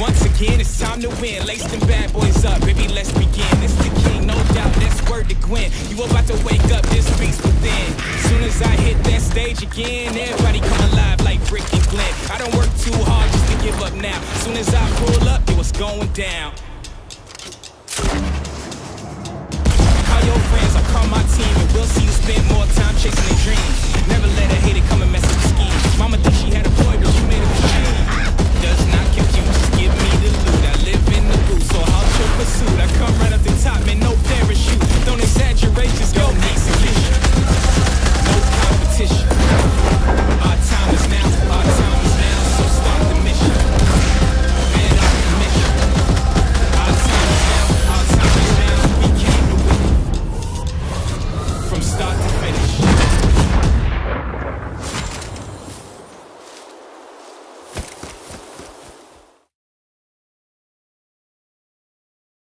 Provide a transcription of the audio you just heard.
Once again, it's time to win. Lace them bad boys up, baby, let's begin. It's the king, no doubt, that's word to Gwen. You about to wake up this beast within. Soon as I hit that stage again, everybody come alive like Rick and Glenn. I don't work too hard just to give up now. Soon as I pull up, it was going down.